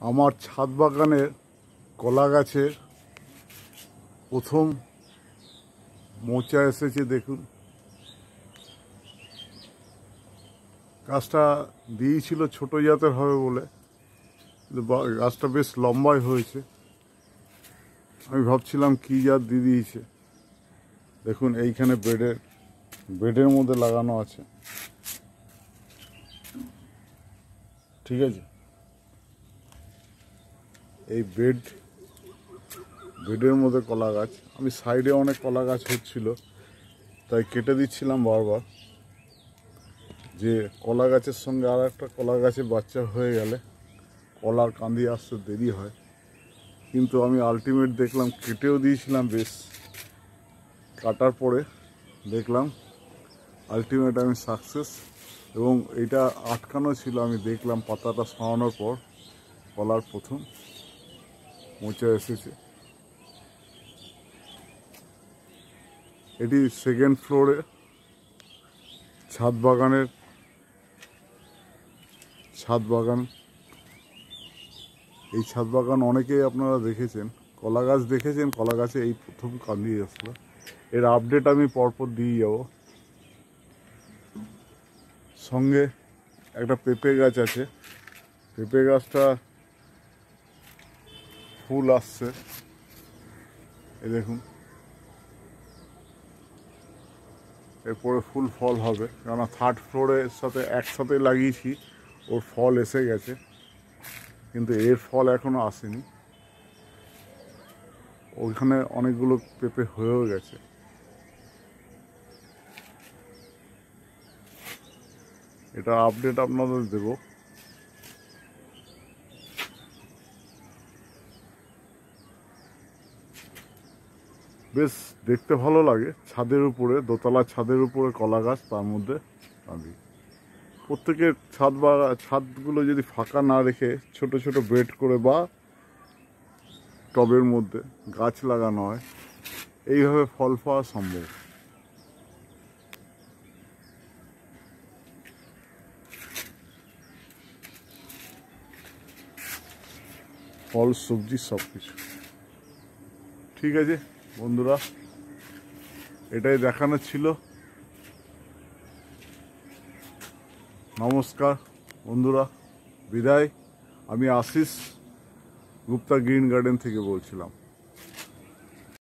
আমার ছাদ বাগানের কলা গাছের প্রথম মোচা এসেছে, দেখুন। গাছটা দিয়েছিল ছোট জাতের হবে বলে গাছটা বেশ লম্বাই হয়েছে। আমি ভাবছিলাম কী জাত দিয়ে দিয়েছে। দেখুন, এইখানে বেডের বেডের মধ্যে লাগানো আছে। ঠিক আছে? এই বেড বেডের মধ্যে কলা গাছ। আমি সাইডে অনেক কলা গাছ হচ্ছিল, তাই কেটে দিচ্ছিলাম বারবার যে কলা গাছের সঙ্গে আর একটা কলা গাছে বাচ্চা হয়ে গেলে কলার কান্দি আসতে দেরি হয়। কিন্তু আমি আলটিমেট দেখলাম, কেটেও দিয়েছিলাম বেশ। কাটার পরে দেখলাম আলটিমেট আমি সাকসেস এবং এটা আটকানো ছিল, আমি দেখলাম পাতাটা সরানোর পর কলার প্রথম। মোচা এসেছে এটি সেকেন্ড ফ্লোরে ছাদ বাগানের, ছাদ বাগান। এই ছাদ বাগান অনেকেই আপনারা দেখেছেন, কলা গাছ দেখেছেন? কলা গাছে এই প্রথম কান্দিয়ে আসলো। এর আপডেট আমি পরপর দিয়ে যাব। সঙ্গে একটা পেঁপে গাছ আছে। পেঁপে গাছটা ফুল আসছে। এই দেখুন। এরপরে ফুল ফল হবে। কেননা থার্ড ফ্লোরের সাথে একসাথে লাগিয়েছি। ওর ফল এসে গেছে। কিন্তু এর ফল এখনও আসেনি। ওইখানে অনেকগুলো পেঁপে হয়েও গেছে। এটা আপডেট আপনাদের দেব। বেশ দেখতে ভালো লাগে। ছাদের উপরে, দোতলা ছাদের উপরে কলা গাছ, তার মধ্যে কাঁদি প্রত্যেকের ছাদ বা, ছাদগুলো যদি ফাঁকা না রেখে ছোট ছোট বেড করে বা টবের মধ্যে গাছ লাগানো হয়, এইভাবে ফল পাওয়া সম্ভব। ফল, সবজি সব কিছু ঠিক আছে? বন্ধুরা এটাই দেখানো ছিল। নমস্কার বন্ধুরা বিদায়। আমি আশিস গুপ্তা গ্রিন গার্ডেন থেকে বলছিলাম।